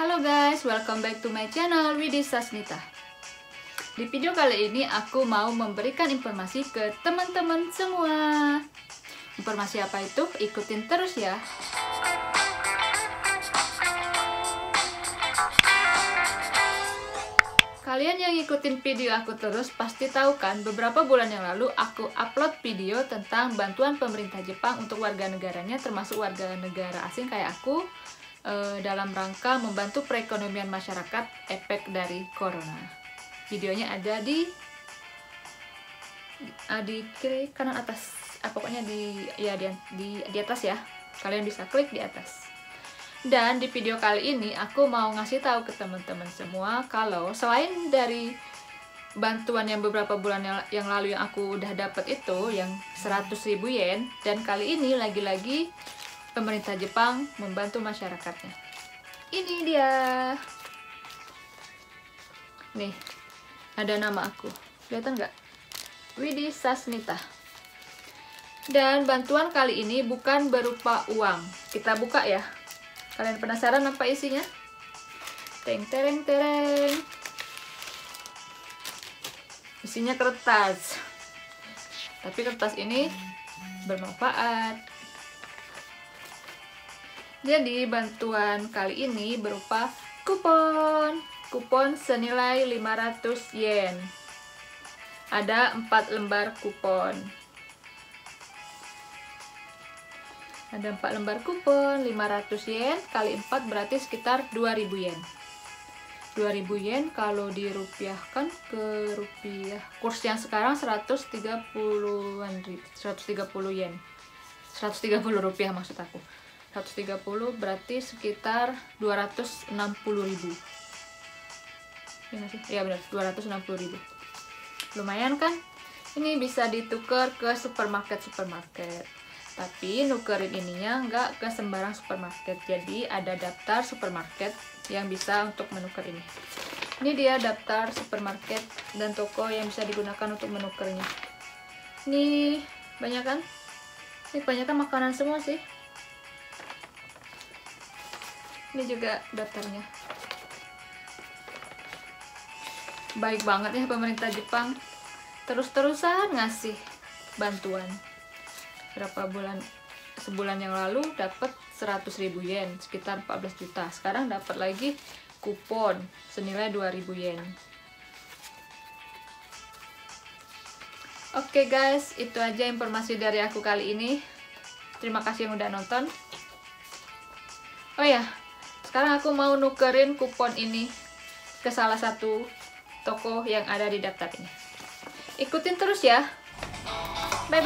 Halo guys, welcome back to my channel Widi Sasmita. Di video kali ini aku mau memberikan informasi ke teman-teman semua. Informasi apa itu? Ikutin terus ya. Kalian yang ngikutin video aku terus pasti tahu kan beberapa bulan yang lalu aku upload video tentang bantuan pemerintah Jepang untuk warga negaranya termasuk warga negara asing kayak aku e, dalam rangka membantu perekonomian masyarakat efek dari corona. Videonya ada di di kiri kanan atas, ah, pokoknya di ya di, di di atas ya. Kalian bisa klik di atas. Dan di video kali ini aku mau ngasih tahu ke teman-teman semua kalau selain dari bantuan yang beberapa bulan yang, lalu yang aku udah dapat itu yang 100 ribu yen dan kali ini lagi-lagi pemerintah Jepang membantu masyarakatnya. Ini dia. Nih, ada nama aku. Kelihatan nggak? Widi Sasmita. Dan bantuan kali ini bukan berupa uang. Kita buka ya. Kalian penasaran apa isinya? Teng tereng tereng. Isinya kertas. Tapi kertas ini bermanfaat. Jadi bantuan kali ini berupa kupon. Kupon senilai 500 yen. Ada 4 lembar kupon. ada 4 lembar kupon 500 yen kali 4 berarti sekitar 2000 yen 2000 yen kalau dirupiahkan ke rupiah kurs yang sekarang 130-an 130 yen 130 rupiah maksud aku 130 berarti sekitar 260 ribu. Ya iya benar 260 ribu. Lumayan kan? Ini bisa ditukar ke supermarket supermarket tapi nukerin ininya nggak ke sembarang supermarket. Jadi ada daftar supermarket yang bisa untuk menukar ini. Ini dia daftar supermarket dan toko yang bisa digunakan untuk menukarnya ini banyak kan? Ini kebanyakan makanan semua sih ini juga daftarnya baik banget ya pemerintah Jepang. Terus-terusan ngasih bantuan. Berapa bulan sebulan yang lalu dapat 100.000 yen sekitar 14 juta. Sekarang dapat lagi kupon senilai 2.000 yen. Oke okay guys itu aja informasi dari aku kali ini. Terima kasih yang udah nonton. Oh ya sekarang aku mau nukerin kupon ini ke salah satu toko yang ada di daftar ini. Ikutin terus ya. Bye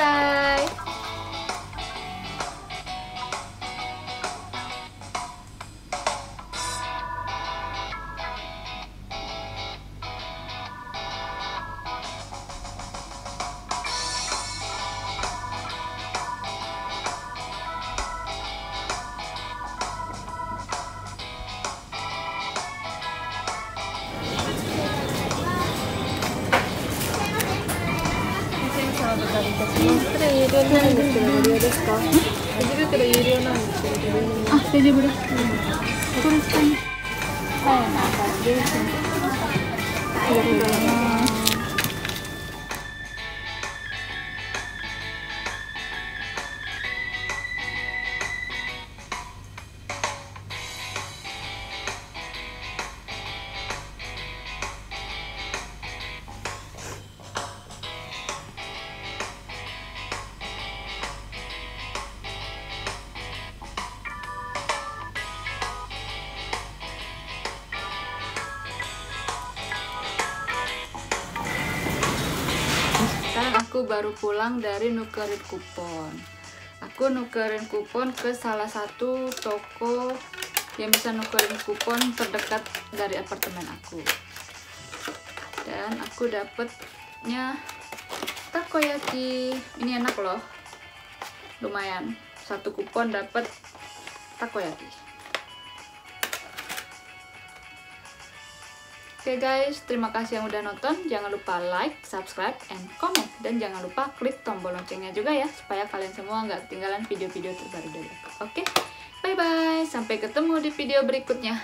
ます。これ有料なんですけど、ご利用ですか？レジ袋有料なんですけど、あ、レジ袋。うん、これ使います。はい、な感じです。ありがとうございます。Aku baru pulang dari nukerin kupon. Aku nukerin kupon ke salah satu toko yang bisa nukerin kupon terdekat dari apartemen aku. Dan aku dapetnya takoyaki. Ini enak loh. Lumayan. Satu kupon dapet takoyaki Oke okay guys, terima kasih yang udah nonton. Jangan lupa like, subscribe, and comment. Dan jangan lupa klik tombol loncengnya juga ya, supaya kalian semua nggak ketinggalan video-video terbaru dari aku. Oke, okay? bye-bye. Sampai ketemu di video berikutnya.